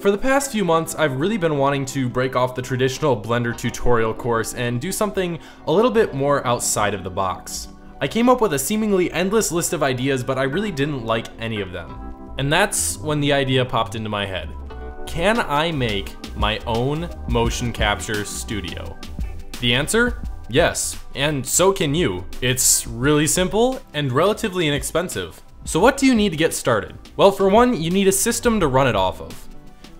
For the past few months, I've really been wanting to break off the traditional Blender tutorial course and do something a little bit more outside of the box. I came up with a seemingly endless list of ideas, but I really didn't like any of them. And that's when the idea popped into my head. Can I make my own motion capture studio? The answer? Yes, and so can you. It's really simple and relatively inexpensive. So what do you need to get started? Well, for one, you need a system to run it off of.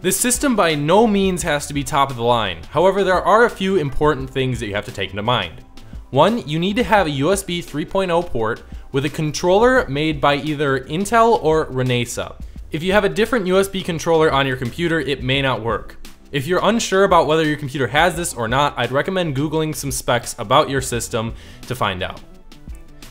This system by no means has to be top of the line. However, there are a few important things that you have to take into mind. One, you need to have a USB 3.0 port with a controller made by either Intel or Renesas. If you have a different USB controller on your computer, it may not work. If you're unsure about whether your computer has this or not, I'd recommend Googling some specs about your system to find out.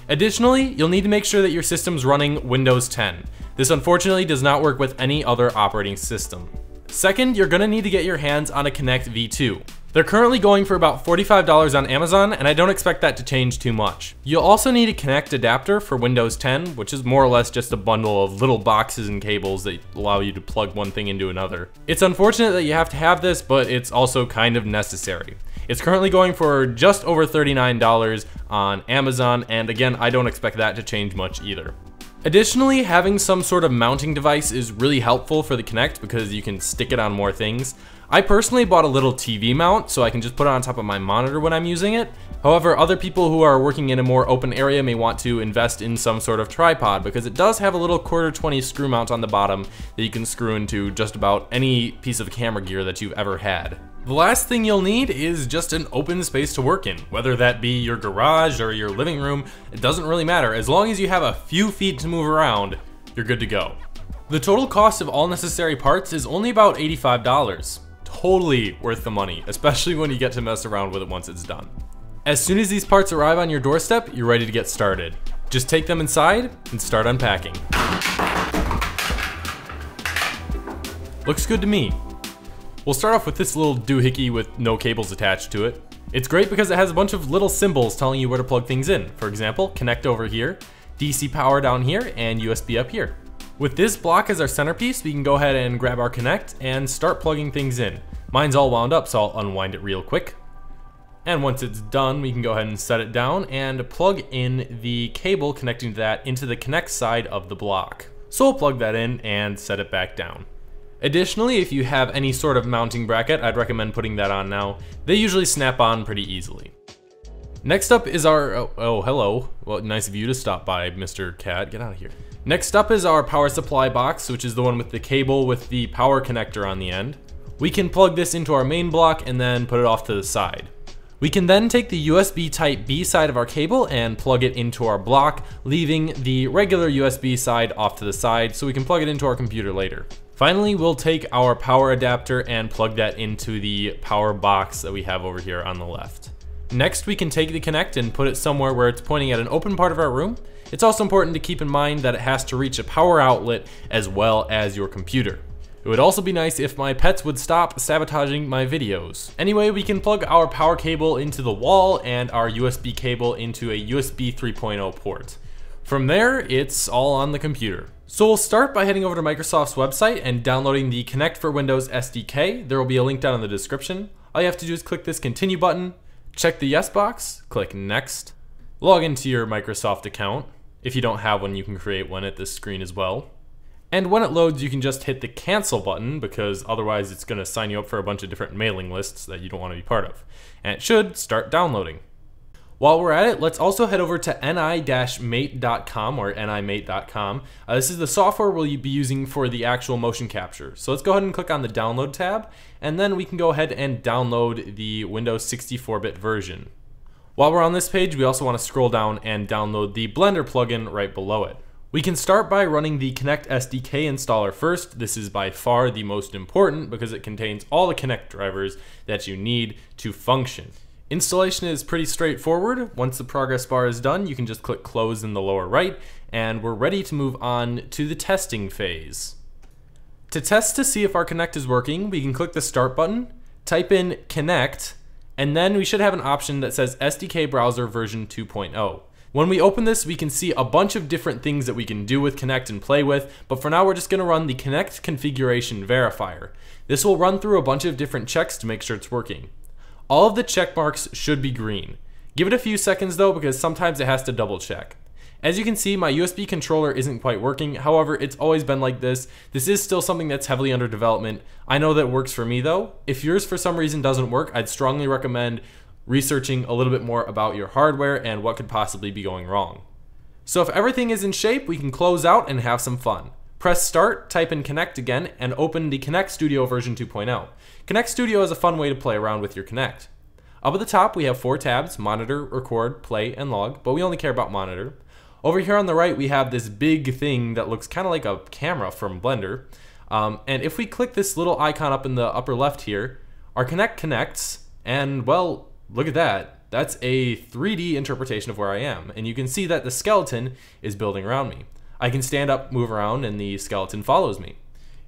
Additionally, you'll need to make sure that your system's running Windows 10. This unfortunately does not work with any other operating system. Second, you're gonna need to get your hands on a Kinect V2. They're currently going for about $45 on Amazon, and I don't expect that to change too much. You'll also need a Kinect adapter for Windows 10, which is more or less just a bundle of little boxes and cables that allow you to plug one thing into another. It's unfortunate that you have to have this, but it's also kind of necessary. It's currently going for just over $39 on Amazon, and again, I don't expect that to change much either. Additionally, having some sort of mounting device is really helpful for the Kinect because you can stick it on more things. I personally bought a little TV mount so I can just put it on top of my monitor when I'm using it. However, other people who are working in a more open area may want to invest in some sort of tripod because it does have a little quarter 20 screw mount on the bottom that you can screw into just about any piece of camera gear that you've ever had. The last thing you'll need is just an open space to work in, whether that be your garage or your living room, it doesn't really matter. As long as you have a few feet to move around, you're good to go. The total cost of all necessary parts is only about $85. Totally worth the money, especially when you get to mess around with it once it's done. As soon as these parts arrive on your doorstep, you're ready to get started. Just take them inside and start unpacking. Looks good to me. We'll start off with this little doohickey with no cables attached to it. It's great because it has a bunch of little symbols telling you where to plug things in. For example, Kinect over here, DC power down here, and USB up here. With this block as our centerpiece, we can go ahead and grab our Kinect and start plugging things in. Mine's all wound up, so I'll unwind it real quick. And once it's done, we can go ahead and set it down and plug in the cable connecting to that into the Kinect side of the block. So we'll plug that in and set it back down. Additionally, if you have any sort of mounting bracket, I'd recommend putting that on now. They usually snap on pretty easily. Next up is our, oh, oh, hello. Well, nice of you to stop by, Mr. Cat, get out of here. Next up is our power supply box, which is the one with the cable with the power connector on the end. We can plug this into our main block and then put it off to the side. We can then take the USB type B side of our cable and plug it into our block, leaving the regular USB side off to the side so we can plug it into our computer later. Finally, we'll take our power adapter and plug that into the power box that we have over here on the left. Next, we can take the Kinect and put it somewhere where it's pointing at an open part of our room. It's also important to keep in mind that it has to reach a power outlet as well as your computer. It would also be nice if my pets would stop sabotaging my videos. Anyway, we can plug our power cable into the wall and our USB cable into a USB 3.0 port. From there, it's all on the computer. So we'll start by heading over to Microsoft's website and downloading the Kinect for Windows SDK. There will be a link down in the description. All you have to do is click this continue button, check the yes box, click next, log into your Microsoft account. If you don't have one, you can create one at this screen as well. And when it loads, you can just hit the cancel button because otherwise it's going to sign you up for a bunch of different mailing lists that you don't want to be part of. And it should start downloading. While we're at it, let's also head over to ni-mate.com or nimate.com. Uh, this is the software we'll be using for the actual motion capture. So let's go ahead and click on the download tab, and then we can go ahead and download the Windows 64-bit version. While we're on this page, we also want to scroll down and download the Blender plugin right below it. We can start by running the Kinect SDK installer first. This is by far the most important because it contains all the Kinect drivers that you need to function. Installation is pretty straightforward. Once the progress bar is done, you can just click close in the lower right, and we're ready to move on to the testing phase. To test to see if our Kinect is working, we can click the start button, type in Kinect, and then we should have an option that says SDK browser version 2.0. When we open this, we can see a bunch of different things that we can do with Kinect and play with, but for now we're just going to run the Kinect configuration verifier. This will run through a bunch of different checks to make sure it's working. All of the check marks should be green. Give it a few seconds though because sometimes it has to double check. As you can see, my USB controller isn't quite working. However, it's always been like this. This is still something that's heavily under development. I know that works for me though. If yours for some reason doesn't work, I'd strongly recommend researching a little bit more about your hardware and what could possibly be going wrong. So if everything is in shape, we can close out and have some fun. Press start, type in Kinect again, and open the Kinect Studio version 2.0. Kinect Studio is a fun way to play around with your Kinect. Up at the top, we have four tabs, monitor, record, play, and log, but we only care about monitor. Over here on the right, we have this big thing that looks kind of like a camera from Blender. Um, and if we click this little icon up in the upper left here, our Kinect connects, and well, look at that. That's a 3D interpretation of where I am. And you can see that the skeleton is building around me. I can stand up, move around, and the skeleton follows me.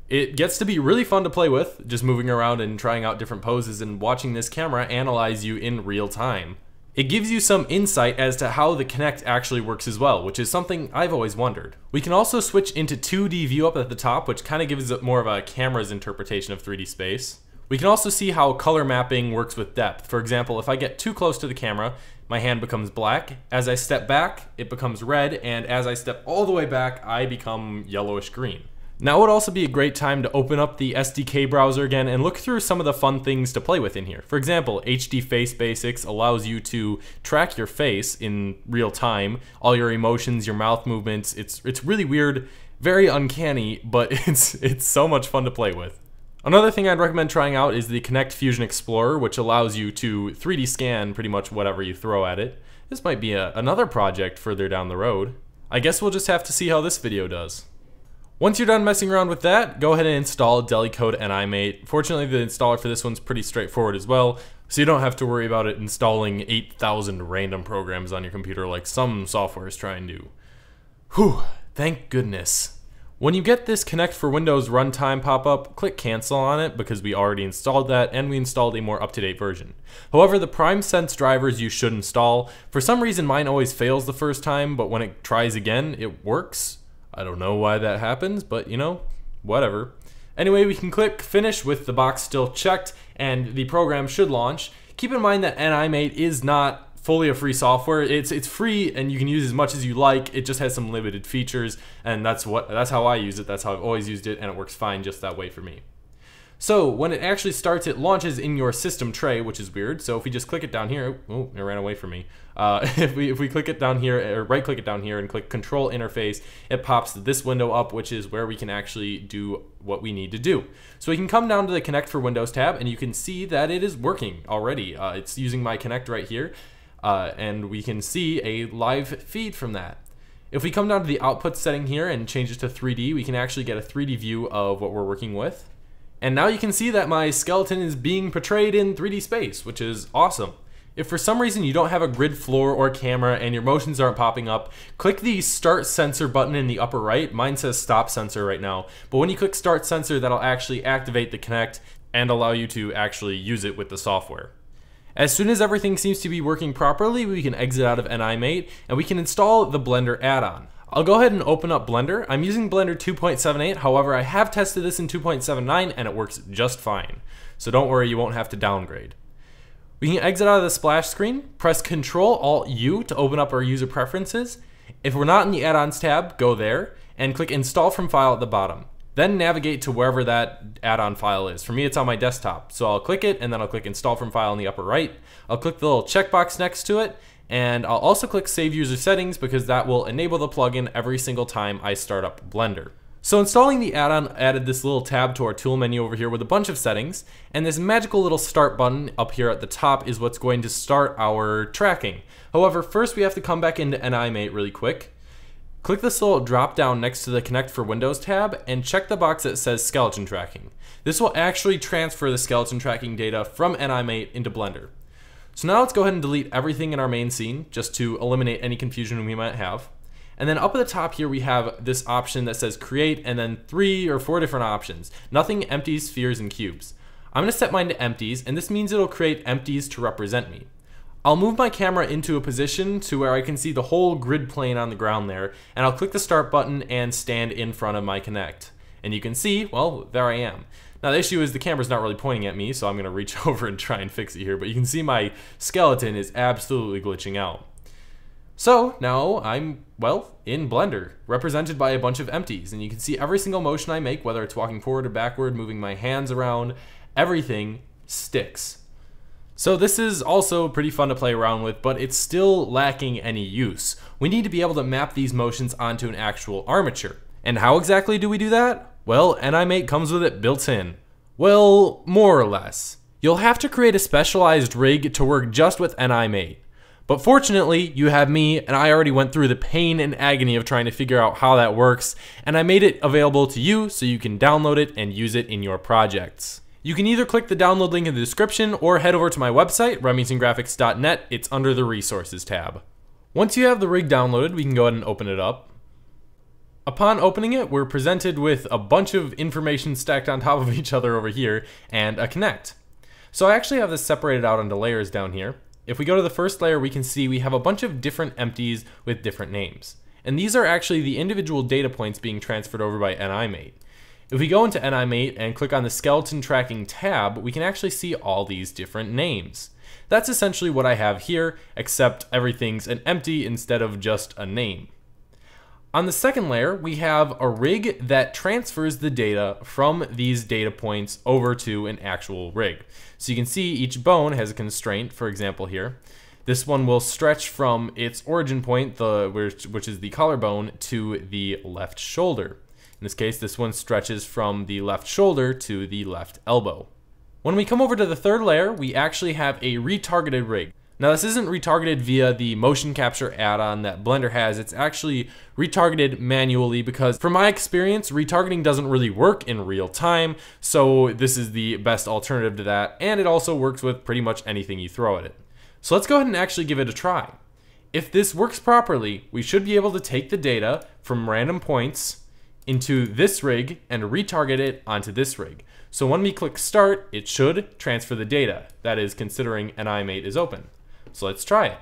It gets to be really fun to play with, just moving around and trying out different poses and watching this camera analyze you in real time. It gives you some insight as to how the Kinect actually works as well, which is something I've always wondered. We can also switch into 2D view up at the top, which kind of gives it more of a camera's interpretation of 3D space. We can also see how color mapping works with depth. For example, if I get too close to the camera, my hand becomes black. As I step back, it becomes red, and as I step all the way back, I become yellowish green. Now would also be a great time to open up the SDK browser again and look through some of the fun things to play with in here. For example, HD Face Basics allows you to track your face in real time, all your emotions, your mouth movements. It's it's really weird, very uncanny, but it's it's so much fun to play with. Another thing I'd recommend trying out is the Kinect Fusion Explorer, which allows you to 3D scan pretty much whatever you throw at it. This might be a, another project further down the road. I guess we'll just have to see how this video does. Once you're done messing around with that, go ahead and install Delicode NiMate. Fortunately, the installer for this one's pretty straightforward as well, so you don't have to worry about it installing 8,000 random programs on your computer like some softwares try and do. Whew, thank goodness. When you get this Kinect for Windows runtime pop-up, click cancel on it because we already installed that and we installed a more up-to-date version. However, the PrimeSense drivers you should install. For some reason mine always fails the first time, but when it tries again, it works. I don't know why that happens, but you know, whatever. Anyway, we can click finish with the box still checked and the program should launch. Keep in mind that NiMate is not fully a free software. It's it's free and you can use as much as you like. It just has some limited features and that's what that's how I use it. That's how I've always used it and it works fine just that way for me. So when it actually starts, it launches in your system tray, which is weird. So if we just click it down here, oh, it ran away from me. Uh, if we if we click it down here, or right click it down here and click Control Interface, it pops this window up, which is where we can actually do what we need to do. So we can come down to the Kinect for Windows tab, and you can see that it is working already. Uh, it's using my Kinect right here, uh, and we can see a live feed from that. If we come down to the output setting here and change it to 3D, we can actually get a 3D view of what we're working with. And now you can see that my skeleton is being portrayed in 3D space, which is awesome. If for some reason you don't have a grid floor or camera and your motions aren't popping up, click the start sensor button in the upper right. Mine says stop sensor right now. But when you click start sensor, that'll actually activate the Kinect and allow you to actually use it with the software. As soon as everything seems to be working properly, we can exit out of NiMate and we can install the Blender add-on. I'll go ahead and open up Blender. I'm using Blender 2.78, however I have tested this in 2.79 and it works just fine. So don't worry, you won't have to downgrade. We can exit out of the splash screen, press Ctrl Alt U to open up our user preferences. If we're not in the add-ons tab, go there and click install from file at the bottom. Then navigate to wherever that add-on file is. For me, it's on my desktop. So I'll click it and then I'll click install from file in the upper right. I'll click the little checkbox next to it and I'll also click Save User Settings because that will enable the plugin every single time I start up Blender. So installing the add-on added this little tab to our tool menu over here with a bunch of settings, and this magical little start button up here at the top is what's going to start our tracking. However, first we have to come back into NiMate really quick. Click this little drop down next to the Kinect for Windows tab and check the box that says skeleton tracking. This will actually transfer the skeleton tracking data from NiMate into Blender. So now let's go ahead and delete everything in our main scene just to eliminate any confusion we might have. And then up at the top here, we have this option that says create and then three or four different options. Nothing, empties, spheres, and cubes. I'm gonna set mine to empties, and this means it'll create empties to represent me. I'll move my camera into a position to where I can see the whole grid plane on the ground there, and I'll click the start button and stand in front of my Kinect. And you can see, well, there I am. Now the issue is the camera's not really pointing at me, so I'm gonna reach over and try and fix it here, but you can see my skeleton is absolutely glitching out. So now I'm, well, in Blender, represented by a bunch of empties, and you can see every single motion I make, whether it's walking forward or backward, moving my hands around, everything sticks. So this is also pretty fun to play around with, but it's still lacking any use. We need to be able to map these motions onto an actual armature. And how exactly do we do that? Well, NiMate comes with it built in. Well, more or less. You'll have to create a specialized rig to work just with NiMate. But fortunately, you have me, and I already went through the pain and agony of trying to figure out how that works, and I made it available to you so you can download it and use it in your projects. You can either click the download link in the description or head over to my website, remingtongraphics.net. It's under the resources tab. Once you have the rig downloaded, we can go ahead and open it up. Upon opening it, we're presented with a bunch of information stacked on top of each other over here and a Kinect. So I actually have this separated out into layers down here. If we go to the first layer, we can see we have a bunch of different empties with different names. And these are actually the individual data points being transferred over by NiMate. If we go into NiMate and click on the skeleton tracking tab, we can actually see all these different names. That's essentially what I have here, except everything's an empty instead of just a name. On the second layer, we have a rig that transfers the data from these data points over to an actual rig. So you can see each bone has a constraint, for example here. This one will stretch from its origin point, the, which, which is the collarbone, to the left shoulder. In this case, this one stretches from the left shoulder to the left elbow. When we come over to the third layer, we actually have a retargeted rig. Now this isn't retargeted via the motion capture add-on that Blender has, it's actually retargeted manually because from my experience, retargeting doesn't really work in real time, so this is the best alternative to that, and it also works with pretty much anything you throw at it. So let's go ahead and actually give it a try. If this works properly, we should be able to take the data from random points into this rig and retarget it onto this rig. So when we click start, it should transfer the data. That is considering NiMate is open. So let's try it.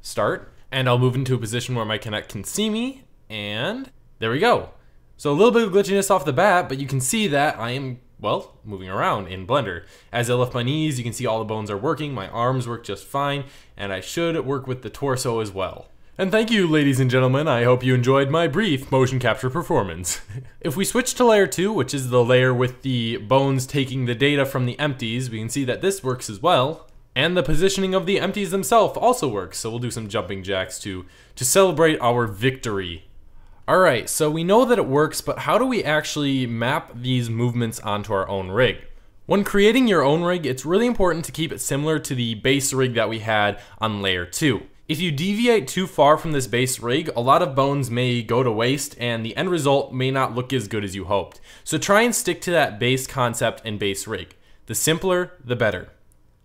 Start, and I'll move into a position where my Kinect can see me, and there we go. So a little bit of glitchiness off the bat, but you can see that I am, well, moving around in Blender. As I lift my knees, you can see all the bones are working, my arms work just fine, and I should work with the torso as well. And thank you, ladies and gentlemen. I hope you enjoyed my brief motion capture performance. if we switch to layer 2, which is the layer with the bones taking the data from the empties, we can see that this works as well. And the positioning of the empties themselves also works, so we'll do some jumping jacks to, to celebrate our victory. Alright, so we know that it works, but how do we actually map these movements onto our own rig? When creating your own rig, it's really important to keep it similar to the base rig that we had on layer 2. If you deviate too far from this base rig, a lot of bones may go to waste and the end result may not look as good as you hoped. So try and stick to that base concept and base rig. The simpler, the better.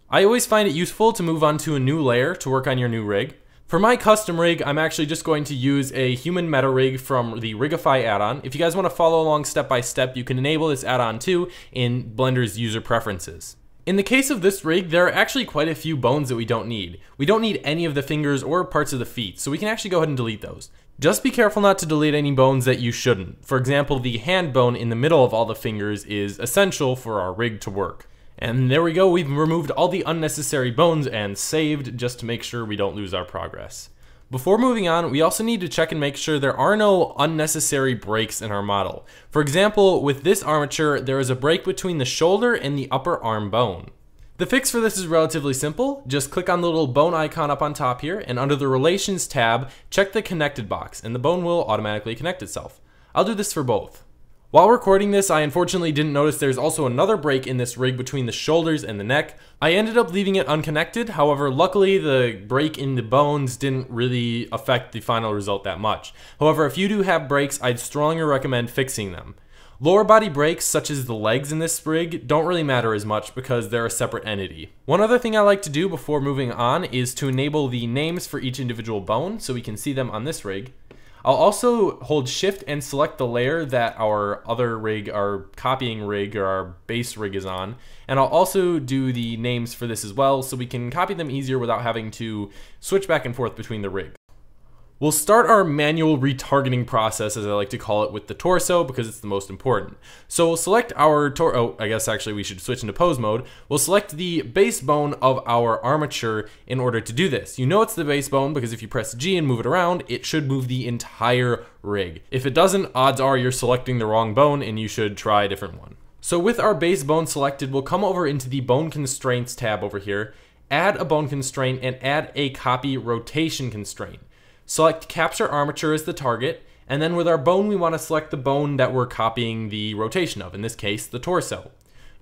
I always find it useful to move on to a new layer to work on your new rig. For my custom rig, I'm actually just going to use a human meta rig from the Rigify add-on. If you guys want to follow along step by step, you can enable this add-on too in Blender's user preferences. In the case of this rig, there are actually quite a few bones that we don't need. We don't need any of the fingers or parts of the feet, so we can actually go ahead and delete those. Just be careful not to delete any bones that you shouldn't. For example, the hand bone in the middle of all the fingers is essential for our rig to work. And there we go, we've removed all the unnecessary bones and saved just to make sure we don't lose our progress. Before moving on, we also need to check and make sure there are no unnecessary breaks in our model. For example, with this armature, there is a break between the shoulder and the upper arm bone. The fix for this is relatively simple. Just click on the little bone icon up on top here, and under the Relations tab, check the connected box, and the bone will automatically connect itself. I'll do this for both. While recording this, I unfortunately didn't notice there's also another break in this rig between the shoulders and the neck. I ended up leaving it unconnected, however, luckily the break in the bones didn't really affect the final result that much. However, if you do have breaks, I'd strongly recommend fixing them. Lower body breaks, such as the legs in this rig, don't really matter as much because they're a separate entity. One other thing I like to do before moving on is to enable the names for each individual bone so we can see them on this rig. I'll also hold shift and select the layer that our other rig, our copying rig or our base rig is on. And I'll also do the names for this as well so we can copy them easier without having to switch back and forth between the rigs. We'll start our manual retargeting process, as I like to call it, with the torso because it's the most important. So we'll select our tor- oh, I guess actually we should switch into pose mode. We'll select the base bone of our armature in order to do this. You know it's the base bone because if you press G and move it around, it should move the entire rig. If it doesn't, odds are you're selecting the wrong bone and you should try a different one. So with our base bone selected, we'll come over into the bone constraints tab over here, add a bone constraint and add a copy rotation constraint. Select capture armature as the target, and then with our bone, we want to select the bone that we're copying the rotation of, in this case, the torso.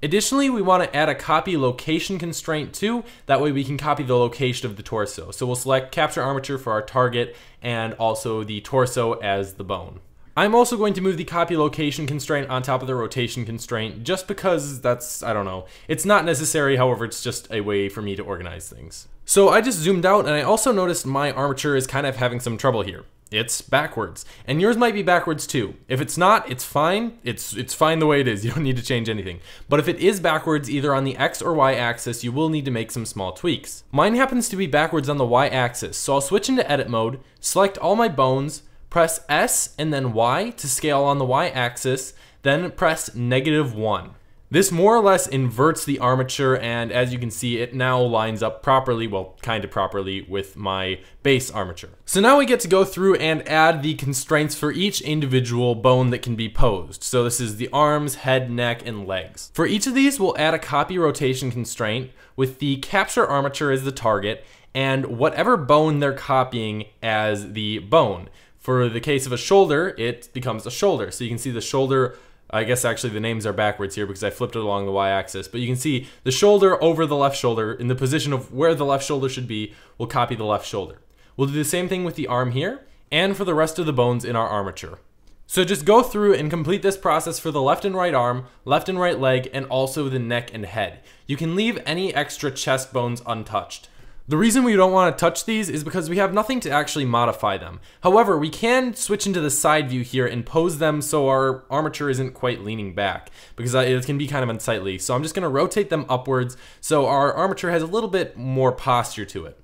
Additionally, we want to add a copy location constraint too, that way we can copy the location of the torso. So we'll select capture armature for our target and also the torso as the bone. I'm also going to move the copy location constraint on top of the rotation constraint just because that's, I don't know, it's not necessary, however, it's just a way for me to organize things. So I just zoomed out and I also noticed my armature is kind of having some trouble here. It's backwards. And yours might be backwards too. If it's not, it's fine. It's it's fine the way it is. You don't need to change anything. But if it is backwards either on the X or Y axis, you will need to make some small tweaks. Mine happens to be backwards on the Y axis. So I'll switch into edit mode, select all my bones, press S and then Y to scale on the Y axis, then press negative 1. This more or less inverts the armature and as you can see it now lines up properly, well kind of properly with my base armature. So now we get to go through and add the constraints for each individual bone that can be posed. So this is the arms, head, neck, and legs. For each of these we'll add a copy rotation constraint with the capture armature as the target and whatever bone they're copying as the bone. For the case of a shoulder, it becomes a shoulder. So you can see the shoulder I guess actually the names are backwards here because I flipped it along the y-axis. But you can see the shoulder over the left shoulder in the position of where the left shoulder should be, we'll copy the left shoulder. We'll do the same thing with the arm here and for the rest of the bones in our armature. So just go through and complete this process for the left and right arm, left and right leg, and also the neck and head. You can leave any extra chest bones untouched. The reason we don't want to touch these is because we have nothing to actually modify them. However, we can switch into the side view here and pose them so our armature isn't quite leaning back because uh, it can be kind of unsightly. So I'm just going to rotate them upwards so our armature has a little bit more posture to it.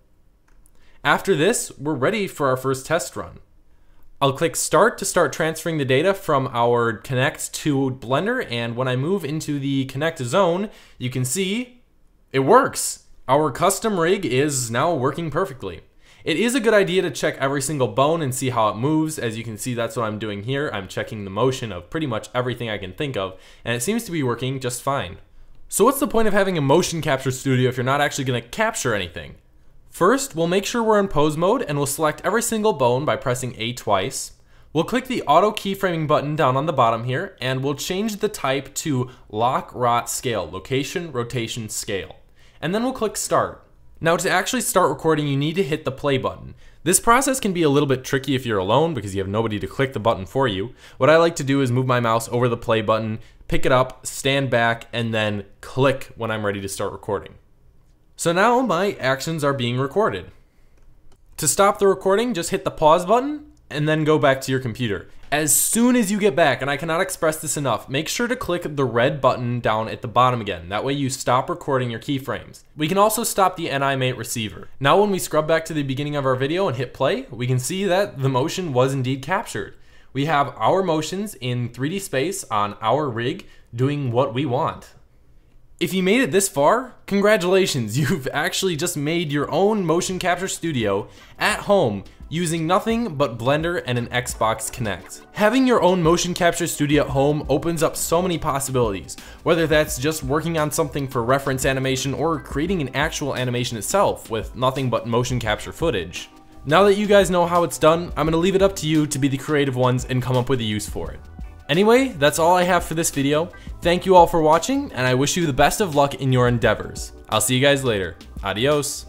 After this, we're ready for our first test run. I'll click start to start transferring the data from our Kinect to Blender and when I move into the Kinect zone, you can see it works. Our custom rig is now working perfectly. It is a good idea to check every single bone and see how it moves. As you can see, that's what I'm doing here. I'm checking the motion of pretty much everything I can think of, and it seems to be working just fine. So what's the point of having a motion capture studio if you're not actually going to capture anything? First, we'll make sure we're in pose mode and we'll select every single bone by pressing A twice. We'll click the auto keyframing button down on the bottom here and we'll change the type to lock rot scale, location, rotation, scale and then we'll click start. Now to actually start recording, you need to hit the play button. This process can be a little bit tricky if you're alone because you have nobody to click the button for you. What I like to do is move my mouse over the play button, pick it up, stand back, and then click when I'm ready to start recording. So now my actions are being recorded. To stop the recording, just hit the pause button and then go back to your computer. As soon as you get back, and I cannot express this enough, make sure to click the red button down at the bottom again. That way you stop recording your keyframes. We can also stop the NiMate receiver. Now when we scrub back to the beginning of our video and hit play, we can see that the motion was indeed captured. We have our motions in 3D space on our rig doing what we want. If you made it this far, congratulations, you've actually just made your own motion capture studio at home using nothing but Blender and an Xbox Kinect. Having your own motion capture studio at home opens up so many possibilities, whether that's just working on something for reference animation or creating an actual animation itself with nothing but motion capture footage. Now that you guys know how it's done, I'm going to leave it up to you to be the creative ones and come up with a use for it. Anyway, that's all I have for this video. Thank you all for watching, and I wish you the best of luck in your endeavors. I'll see you guys later. Adios.